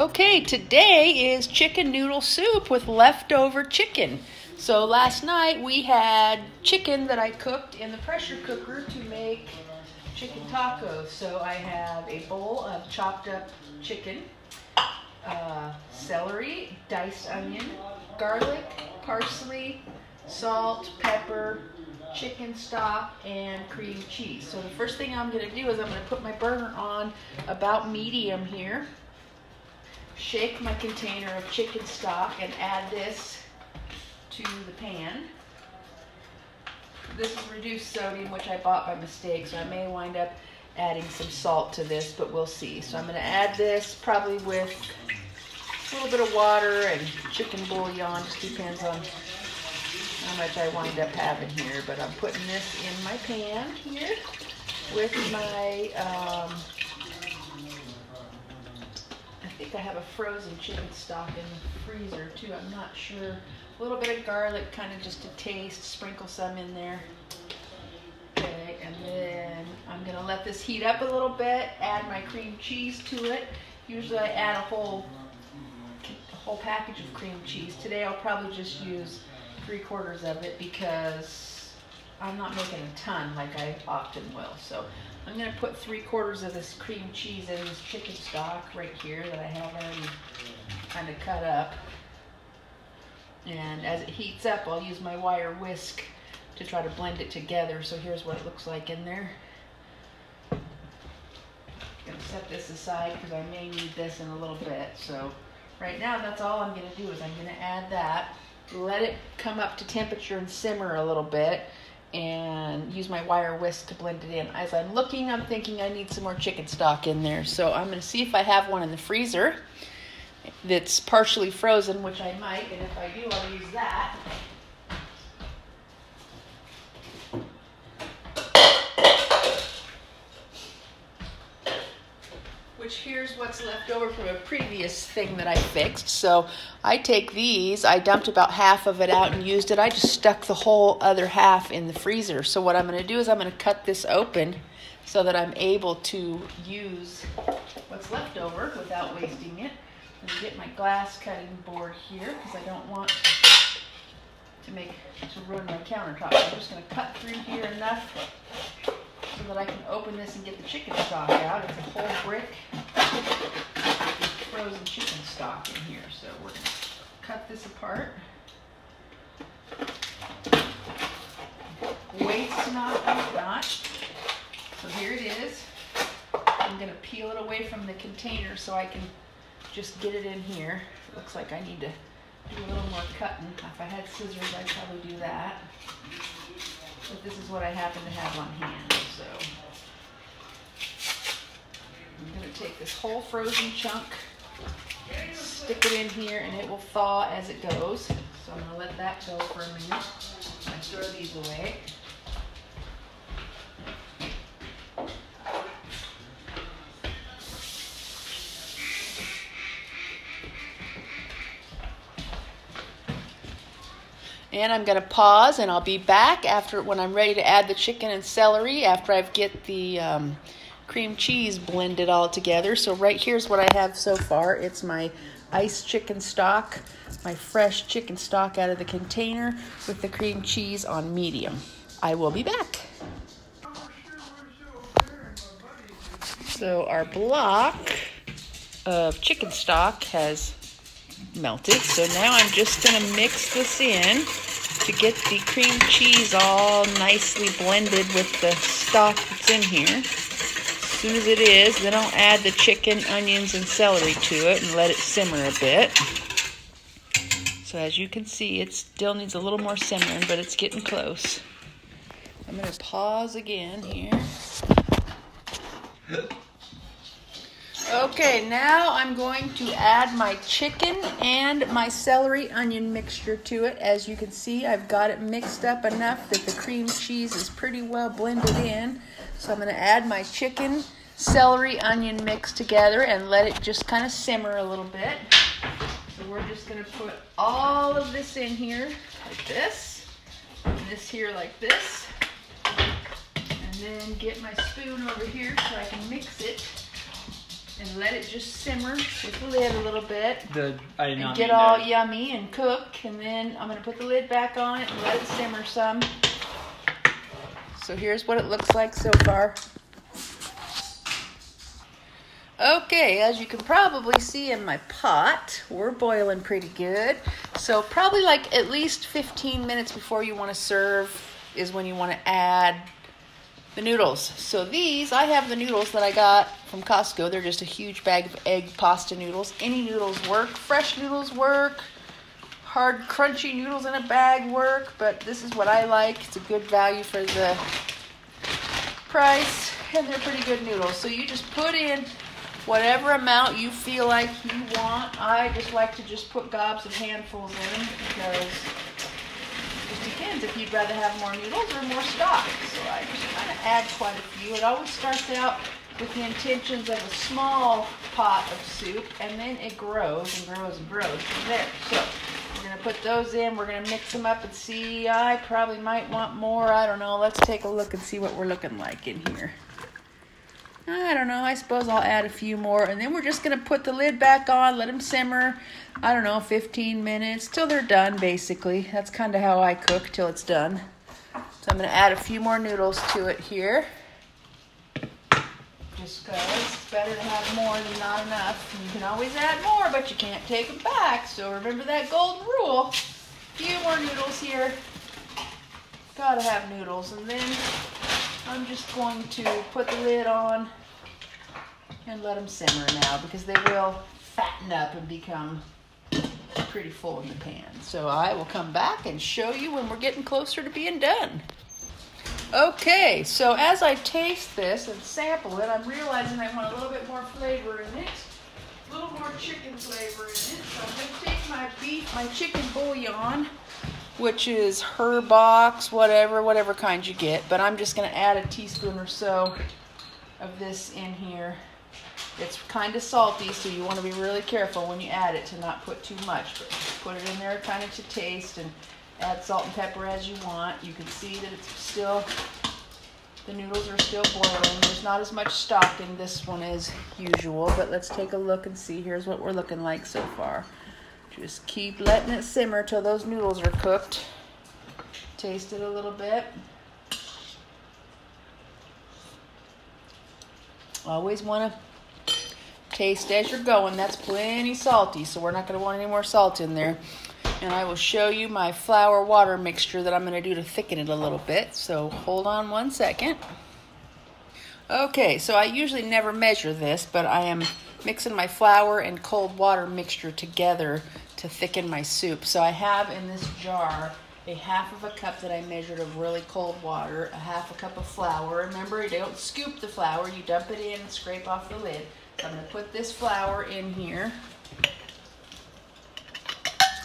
Okay, today is chicken noodle soup with leftover chicken. So last night we had chicken that I cooked in the pressure cooker to make chicken tacos. So I have a bowl of chopped up chicken, uh, celery, diced onion, garlic, parsley, salt, pepper, chicken stock, and cream cheese. So the first thing I'm going to do is I'm going to put my burner on about medium here shake my container of chicken stock and add this to the pan. This is reduced sodium, which I bought by mistake, so I may wind up adding some salt to this, but we'll see. So I'm going to add this probably with a little bit of water and chicken bouillon, just depends on how much I wind up having here. But I'm putting this in my pan here with my um, think I have a frozen chicken stock in the freezer too. I'm not sure. A little bit of garlic, kind of just to taste. Sprinkle some in there. Okay, and then I'm gonna let this heat up a little bit. Add my cream cheese to it. Usually I add a whole, a whole package of cream cheese. Today I'll probably just use three quarters of it because I'm not making a ton like I often will. So I'm going to put three quarters of this cream cheese in this chicken stock right here that I have already kind of cut up. And as it heats up, I'll use my wire whisk to try to blend it together. So here's what it looks like in there. I'm to set this aside because I may need this in a little bit. So right now, that's all I'm going to do is I'm going to add that, let it come up to temperature and simmer a little bit and use my wire whisk to blend it in. As I'm looking, I'm thinking I need some more chicken stock in there. So I'm to see if I have one in the freezer that's partially frozen, which I might, and if I do, I'll use that. Which here's what's left over from a previous thing that I fixed. So I take these, I dumped about half of it out and used it. I just stuck the whole other half in the freezer. So what I'm going to do is I'm going to cut this open so that I'm able to use what's left over without wasting it. I'm to get my glass cutting board here because I don't want to make to ruin my countertop. I'm just going to cut through here enough so that I can open this and get the chicken stock out. It's a whole brick frozen chicken stock in here. So we're going to cut this apart. Waste not, not. So here it is. I'm going to peel it away from the container so I can just get it in here. It looks like I need to do a little more cutting. If I had scissors, I'd probably do that. But this is what I happen to have on hand, so. I'm gonna take this whole frozen chunk, stick it in here, and it will thaw as it goes. So I'm gonna let that go for a minute. I throw these away. And I'm going to pause and I'll be back after when I'm ready to add the chicken and celery after I get the um, cream cheese blended all together. So right here's what I have so far. It's my iced chicken stock, my fresh chicken stock out of the container with the cream cheese on medium. I will be back. So our block of chicken stock has melted. So now I'm just going to mix this in to get the cream cheese all nicely blended with the stock that's in here. As soon as it is, then I'll add the chicken, onions, and celery to it and let it simmer a bit. So as you can see, it still needs a little more simmering, but it's getting close. I'm going to pause again here. Okay, now I'm going to add my chicken and my celery onion mixture to it. As you can see, I've got it mixed up enough that the cream cheese is pretty well blended in. So I'm going to add my chicken, celery, onion mix together and let it just kind of simmer a little bit. So we're just going to put all of this in here like this, and this here like this, and then get my spoon over here so I can mix it and let it just simmer with the lid a little bit The I did and not get all to- yummy and cook. And then I'm gonna put the lid back on it and let it simmer some. So here's what it looks like so far. Okay, as you can probably see in my pot, we're boiling pretty good. So probably like at least 15 minutes before you want to serve is when you want to add the noodles. So these, I have the noodles that I got from Costco. They're just a huge bag of egg pasta noodles. Any noodles work. Fresh noodles work. Hard, crunchy noodles in a bag work. But this is what I like. It's a good value for the price. And they're pretty good noodles. So you just put in whatever amount you feel like you want. I just like to just put gobs and handfuls in because depends if you'd rather have more noodles or more stock. So I just kind of add quite a few. It always starts out with the intentions of a small pot of soup and then it grows and grows and grows from there. So we're going to put those in. We're going to mix them up and see. I probably might want more. I don't know. Let's take a look and see what we're looking like in here. I don't know. I suppose I'll add a few more. And then we're just going to put the lid back on, let them simmer, I don't know, 15 minutes till they're done, basically. That's kind of how I cook till it's done. So I'm going to add a few more noodles to it here. Just because it's better to have more than not enough. You can always add more, but you can't take them back. So remember that golden rule. A few more noodles here. Gotta have noodles. And then I'm just going to put the lid on and let them simmer now because they will fatten up and become pretty full in the pan. So I will come back and show you when we're getting closer to being done. Okay, so as I taste this and sample it, I'm realizing I want a little bit more flavor in it. A little more chicken flavor in it. So I'm going to take my beef, my chicken bouillon, which is Herb-Ox, whatever, whatever kind you get. But I'm just going to add a teaspoon or so of this in here. It's kind of salty, so you want to be really careful when you add it to not put too much. But put it in there kind of to taste and add salt and pepper as you want. You can see that it's still, the noodles are still boiling. There's not as much stock in this one as usual, but let's take a look and see. Here's what we're looking like so far. Just keep letting it simmer till those noodles are cooked. Taste it a little bit. Always want to taste as you're going. That's plenty salty, so we're not going to want any more salt in there. And I will show you my flour water mixture that I'm going to do to thicken it a little bit. So hold on one second. Okay, so I usually never measure this, but I am mixing my flour and cold water mixture together to thicken my soup. So I have in this jar a half of a cup that I measured of really cold water, a half a cup of flour. Remember, you don't scoop the flour, you dump it in and scrape off the lid. So I'm to put this flour in here.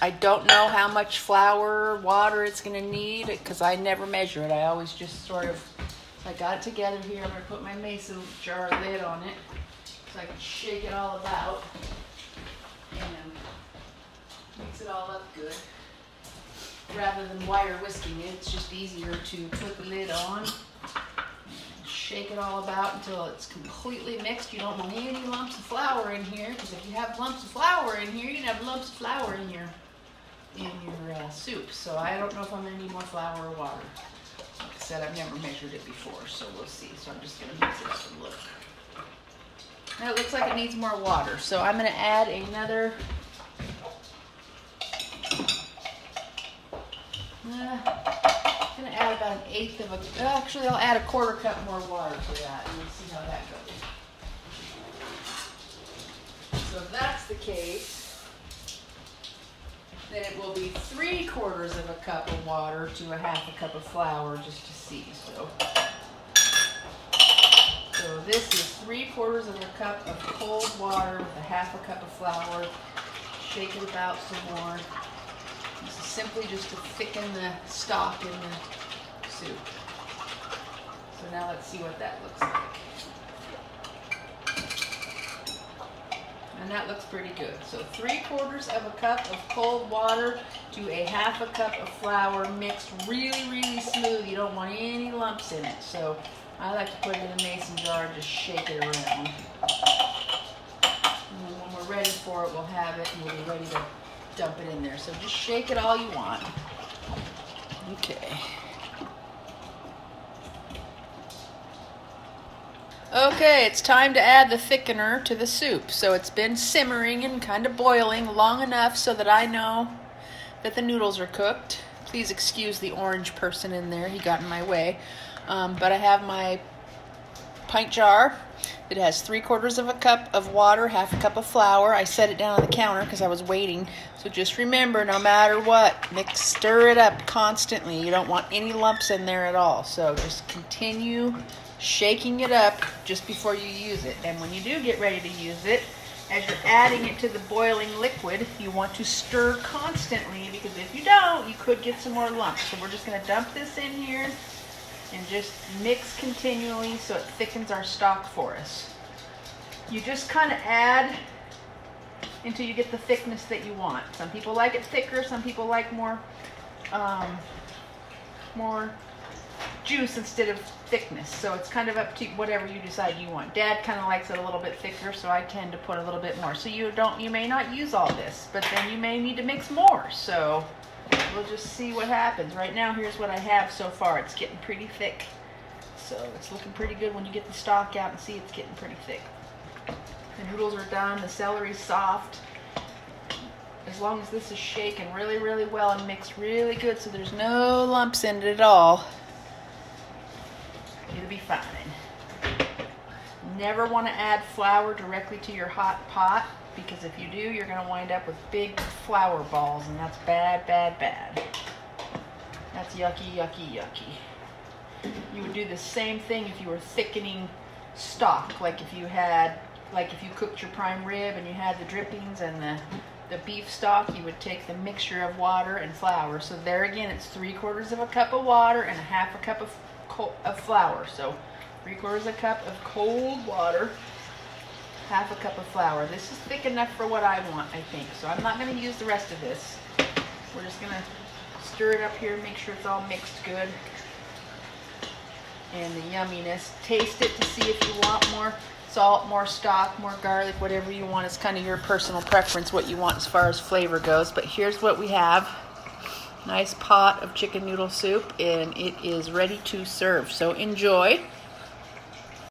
I don't know how much flour, water it's to need because I never measure it. I always just sort of, I got it together here. I'm to put my mason jar lid on it so I can shake it all about mix it all up good. Rather than wire whisking it, it's just easier to put the lid on shake it all about until it's completely mixed. You don't want any lumps of flour in here because if you have lumps of flour in here, you can have lumps of flour in your in your uh, soup. So I don't know if I'm gonna need more flour or water. Like I said, I've never measured it before, so we'll see. So I'm just gonna mix it up and look. Now it looks like it needs more water, so I'm gonna add another. Uh, I'm gonna add about an eighth of a, actually I'll add a quarter cup more water to that and we'll see how that goes. So if that's the case, then it will be three quarters of a cup of water to a half a cup of flour just to see, so. So this is three quarters of a cup of cold water with a half a cup of flour. Shake it about some more. This is simply just to thicken the stock in the soup. So now let's see what that looks like. And that looks pretty good. So three quarters of a cup of cold water to a half a cup of flour mixed really, really smooth. You don't want any lumps in it. So I like to put it in a mason jar and just shake it around. And when we're ready for it, we'll have it and we'll be ready to dump it in there. So just shake it all you want. Okay. Okay, it's time to add the thickener to the soup. So it's been simmering and kind of boiling long enough so that I know that the noodles are cooked. Please excuse the orange person in there, he got in my way. Um, but I have my pint jar. It has three quarters of a cup of water, half a cup of flour. I set it down on the counter because I was waiting. So just remember, no matter what, mix, stir it up constantly. You don't want any lumps in there at all. So just continue shaking it up just before you use it. And when you do get ready to use it, as you're adding it to the boiling liquid, you want to stir constantly because if you don't, you could get some more lumps. So we're just going to dump this in here and just mix continually so it thickens our stock for us. You just kind of add until you get the thickness that you want. Some people like it thicker, some people like more, um, more juice instead of thickness. So it's kind of up to whatever you decide you want. Dad kind of likes it a little bit thicker, so I tend to put a little bit more. So you don't, you may not use all this, but then you may need to mix more. So we'll just see what happens. Right now, here's what I have so far. It's getting pretty thick. So it's looking pretty good when you get the stock out and see it's getting pretty thick. The noodles are done, the celery's soft. As long as this is shaken really, really well and mixed really good so there's no lumps in it at all, it'll be fine. Never want to add flour directly to your hot pot because if you do, you're going to wind up with big flour balls, and that's bad, bad, bad. That's yucky, yucky, yucky. You would do the same thing if you were thickening stock, like if you had, like if you cooked your prime rib and you had the drippings and the, the beef stock, you would take the mixture of water and flour. So there again, it's three quarters of a cup of water and a half a cup of, of flour. So three quarters of a cup of cold water half a cup of flour. This is thick enough for what I want, I think. So I'm not going to use the rest of this. We're just going to stir it up here, make sure it's all mixed good. And the yumminess. Taste it to see if you want more salt, more stock, more garlic, whatever you want. It's kind of your personal preference what you want as far as flavor goes. But here's what we have. Nice pot of chicken noodle soup and it is ready to serve. So enjoy.